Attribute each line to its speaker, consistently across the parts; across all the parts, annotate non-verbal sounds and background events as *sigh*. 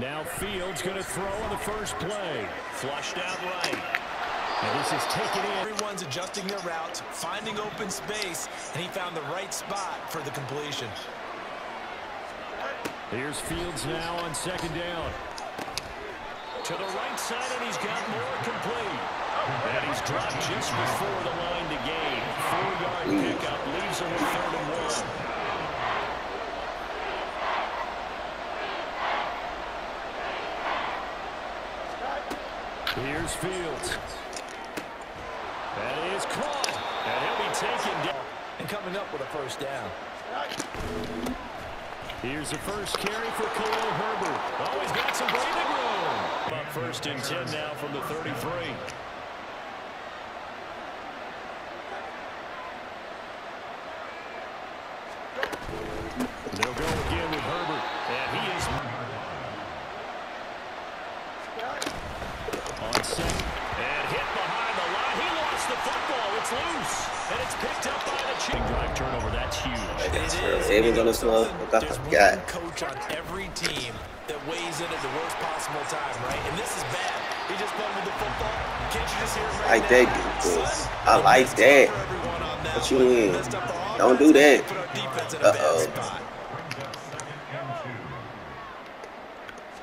Speaker 1: Now Fields going to throw on the first play.
Speaker 2: Flushed out right.
Speaker 1: And this is taken in.
Speaker 3: Everyone's adjusting their routes, finding open space, and he found the right spot for the completion.
Speaker 1: Here's Fields now on second down.
Speaker 2: To the right side, and he's got more complete. And he's dropped just before the line to gain. Four-yard pickup leaves him with third and one.
Speaker 1: Here's Fields. That is caught. And he'll be taken down.
Speaker 3: And coming up with a first down.
Speaker 1: Here's the first carry for Khalil Herbert. Oh, he's got some breathing room.
Speaker 2: About first and 10 now from the 33.
Speaker 1: They'll go again with Herbert. And he is on.
Speaker 2: And hit behind the line. He lost the football. It's loose. And it's picked up by the Chiefs. Drive turnover. That's huge.
Speaker 4: That's
Speaker 3: It
Speaker 4: for
Speaker 3: is.
Speaker 4: Ravens on
Speaker 3: and
Speaker 4: this one.
Speaker 3: something-
Speaker 4: What the
Speaker 3: There's one coach on every team that weighs in at the worst possible time, right? And this is bad. He just fumbled the football. Can't you just hear him right
Speaker 4: like
Speaker 3: now?
Speaker 4: that defense.
Speaker 3: Son,
Speaker 4: I like that.
Speaker 3: up for that
Speaker 4: What you
Speaker 3: one.
Speaker 4: mean?
Speaker 3: Messed up the
Speaker 4: Don't do that.
Speaker 3: Put our defense in a bad
Speaker 4: Uh-oh.
Speaker 3: spot.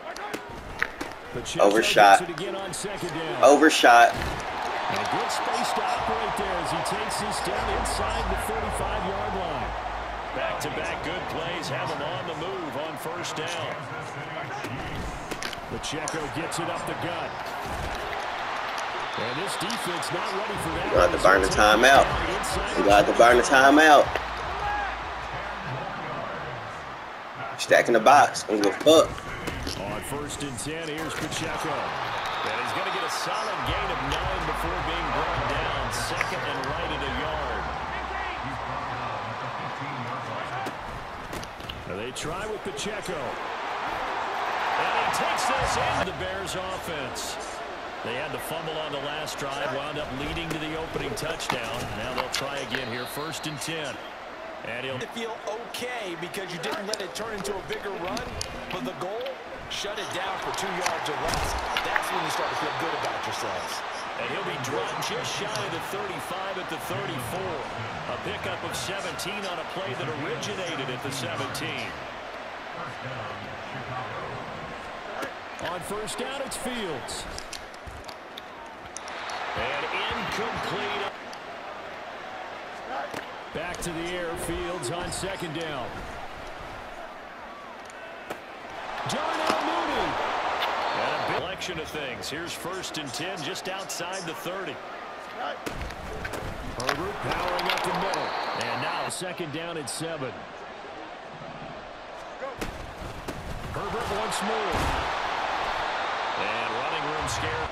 Speaker 1: Pacheco
Speaker 4: Overshot.
Speaker 1: gets it again on second down.
Speaker 4: Overshot.
Speaker 1: And a good space to operate there as he takes this down inside the 45-yard line.
Speaker 2: Back-to-back good plays have him on the move on first down.
Speaker 1: Pacheco gets it up the gut. And this defense not ready for that.
Speaker 4: You got to burn the timeout. You got to burn the timeout. Stacking the box. Don't give a fuck.
Speaker 1: First and 10, here's Pacheco.
Speaker 2: And he's going to get a solid gain of nine before being brought down. Second and right at a yard.
Speaker 1: Now they try with Pacheco.
Speaker 2: And he takes this in the Bears offense. They had the fumble on the last drive, wound up leading to the opening touchdown. Now they'll try again here, first and 10. And he'll
Speaker 3: feel okay because you didn't let it turn into a bigger run, but the goal, shut it down for two yards or less. That's when you start to feel good about yourselves.
Speaker 2: And he'll be dropped just shy of the 35 at the 34. A pickup of 17 on a play that originated at the 17.
Speaker 1: On first down, it's Fields.
Speaker 2: And incomplete.
Speaker 1: Back to the air, Fields on second down. Darnell.
Speaker 2: Collection of things. Here's first and 10 just outside the 30.
Speaker 1: Herbert powering up the middle. And now second down at seven. Herbert once more.
Speaker 2: And running room scare.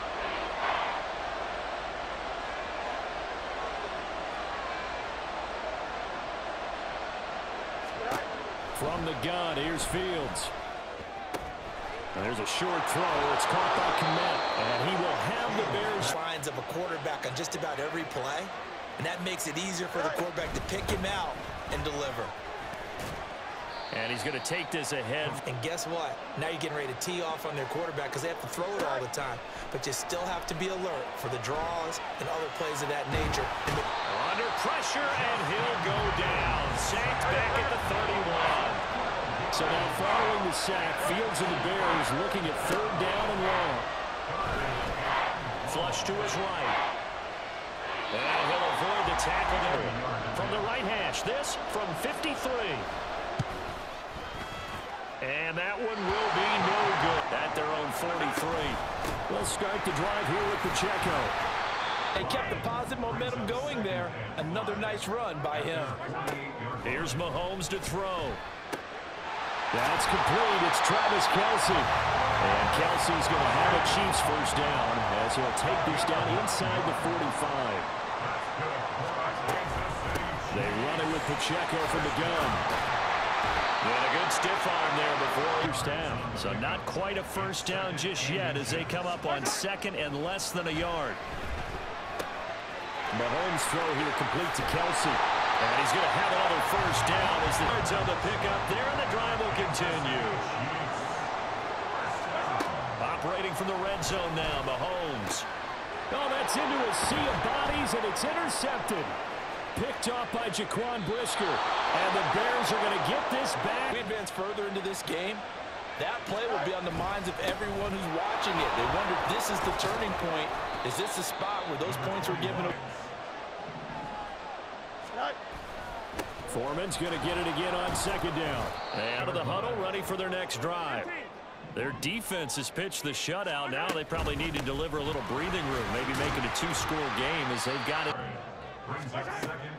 Speaker 1: From the gun, here's Fields. And there's a short throw. It's caught by Kmet. And he will have the Bears.
Speaker 3: Lines of a quarterback on just about every play, and that makes it easier for the quarterback to pick him out and deliver.
Speaker 2: And he's going to take this ahead.
Speaker 3: And guess what? Now you're getting ready to tee off on their quarterback because they have to throw it all the time. But you still have to be alert for the draws and other plays of that nature.
Speaker 2: Under pressure, and he'll go down. Sacked back at the 31.
Speaker 1: So now following the sack, Fields and the Bears looking at third down and long.
Speaker 2: Flush to his right. And he'll avoid the tackle there. From the right hash, this from 53. And that one will be no good. At their own 43.
Speaker 1: They'll start the drive here with Pacheco.
Speaker 3: They kept the positive momentum going there. Another nice run by him.
Speaker 2: Here's Mahomes to throw.
Speaker 1: That's complete. It's Travis Kelce. And Kelce's going to have a Chiefs first down as he'll take this down inside the 45. They run it with Pacheco from the gun.
Speaker 2: And a good stiff arm there before first down. So not quite a first down just yet as they come up on second and less than a yard.
Speaker 1: Mahomes throw here complete to Kelce.
Speaker 2: And he's going to have another first down as the yards on the pickup there, and the drive will continue. Operating from the red zone now, Mahomes.
Speaker 1: Oh, that's into a sea of bodies, and it's intercepted. Picked off by Jaquan Brisker. And the Bears are going to get this back.
Speaker 3: We advance further into this game. That play will be on the minds of everyone who's watching it. They wonder if this is the turning point. Is this the spot where those points were given?
Speaker 1: Foreman's going to get it again on second down.
Speaker 2: out of the huddle, ready for their next drive. Their defense has pitched the shutout. Now they probably need to deliver a little breathing room, maybe make it a two-score game as they've got it.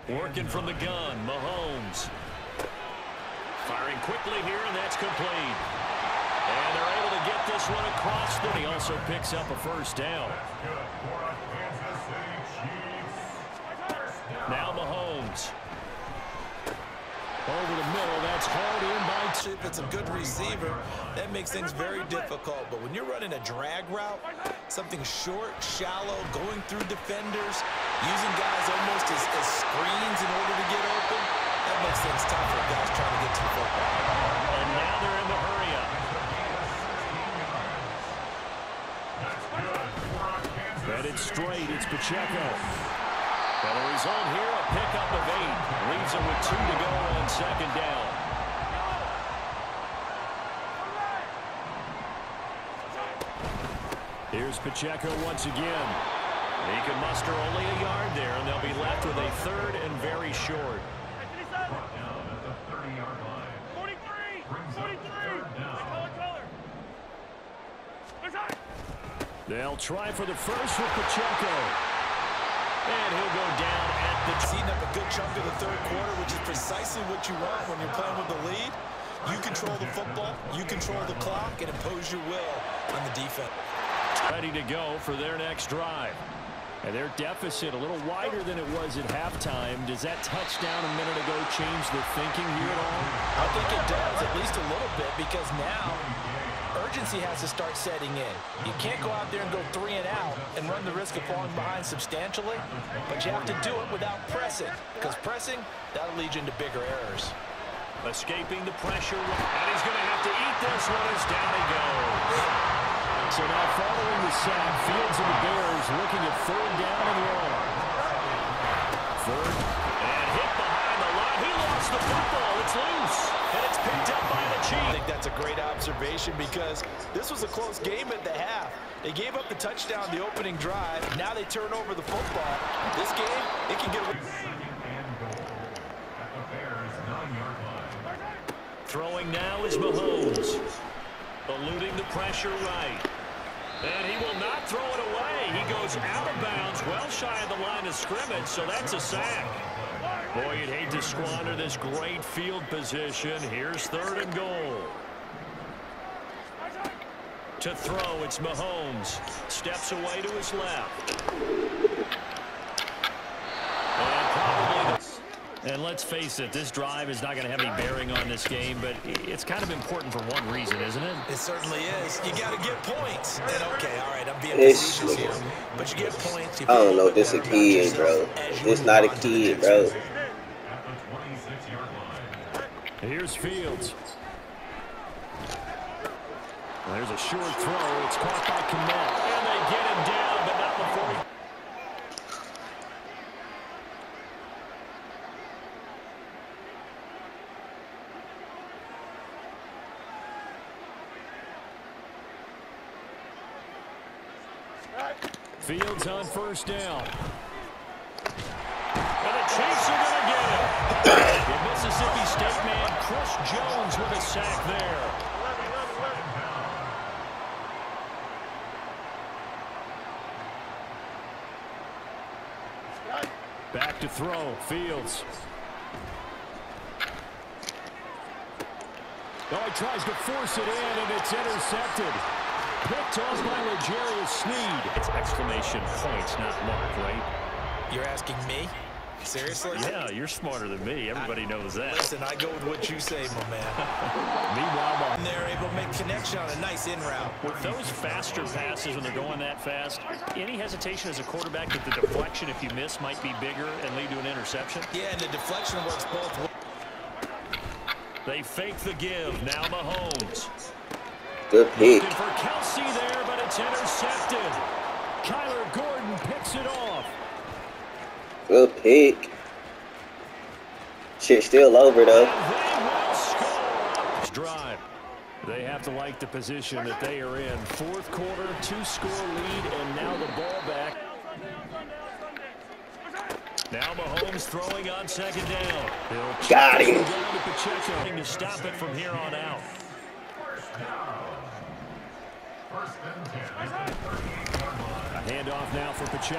Speaker 2: Working from the gun, Mahomes. Firing quickly here, and that's complete. And they're able to get this one across. The, he also picks up a first down. Now Mahomes.
Speaker 1: Over the middle, that's hauled in by...
Speaker 3: If it's a good receiver, that makes things very difficult. But when you're running a drag route, something short, shallow, going through defenders, using guys almost as, as screens in order to get open, that makes things tough for guys trying to get to the football.
Speaker 2: And now they're in the hurry-up.
Speaker 1: Headed straight, it's Pacheco.
Speaker 2: And the result here, a pickup of eight. Leaves it with two to go on second down.
Speaker 1: Here's Pacheco once again.
Speaker 2: He can muster only a yard there, and they'll be left with a third and very short.
Speaker 1: They'll try for the first with Pacheco.
Speaker 2: And he'll go down at the...
Speaker 3: Seen up a good chunk of the third quarter, which is precisely what you want when you're playing with the lead. You control the football, you control the clock, and impose your will on the defense.
Speaker 2: Ready to go for their next drive.
Speaker 1: And their deficit a little wider than it was at halftime. Does that touchdown a minute ago change the thinking here at all?
Speaker 3: I think it does, at least a little bit, because now urgency has to start setting in. You can't go out there and go three and out and run the risk of falling behind substantially, but you have to do it without pressing, because pressing, that'll lead you into bigger errors.
Speaker 2: Escaping the pressure, and he's going to have to eat this one as down he goes.
Speaker 1: So now following the sack, Fields and the Bears looking at third down and long.
Speaker 2: Third. The football. It's loose. And it's picked up by the Chiefs.
Speaker 3: I think that's a great observation because this was a close game at the half. They gave up the touchdown the opening drive. Now they turn over the football. This game, it can get... Line.
Speaker 2: Throwing now is Mahomes. Eluding the pressure right. And he will not throw it away. He goes out of bounds, well shy of the line of scrimmage, so that's a sack. Boy, you'd hate to squander this great field position. Here's third and goal. To throw, it's Mahomes. Steps away to his left. And the and let's face it, this drive is not going to have any bearing on this game, but it's kind of important for one reason, isn't it?
Speaker 3: It certainly is. You got to get points. And okay, all right, I'm being facetious here, but you get points. You
Speaker 4: I don't know. This a kid, bro. This not a kid, bro.
Speaker 1: Here's Fields. There's a short throw. It's caught by Kmet.
Speaker 2: And they get him down, but not before.
Speaker 1: Fields on first down.
Speaker 2: And the Chiefs are going to get him. The Mississippi State man, Chris Jones, with a sack there.
Speaker 1: Back to throw. Fields. Oh, he tries to force it in, and it's intercepted. Picked off by L'Jarius Sneed.
Speaker 2: It's exclamation points, not mark, right?
Speaker 3: You're asking me? Seriously?
Speaker 2: Yeah, you're smarter than me. Everybody knows that.
Speaker 3: Listen, I go with what you say, my man. *laughs*
Speaker 1: Meanwhile,
Speaker 3: and they're able to make connection on a nice in route.
Speaker 2: With those faster passes when they're going that fast, any hesitation as a quarterback that the deflection, if you miss, might be bigger and lead to an interception?
Speaker 3: Yeah, and the deflection works both ways.
Speaker 2: They fake the give. Now Mahomes.
Speaker 4: Good pick.
Speaker 2: Looking for Kelce there, but it's intercepted. Kyler Gordon picks it off.
Speaker 4: Good pick. Shit still over though.
Speaker 2: They will score. This drive. They have to like the position that they are in. Fourth quarter, two-score lead, and now the ball back. Now Mahomes throwing on second down. He'll
Speaker 4: Got him.
Speaker 2: to to stop it from here on out. A handoff now for Pacheco.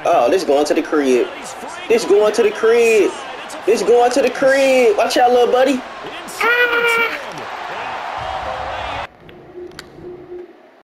Speaker 4: Oh, this going to the crib. This going to the crib. This going to the crib. Watch out, little buddy.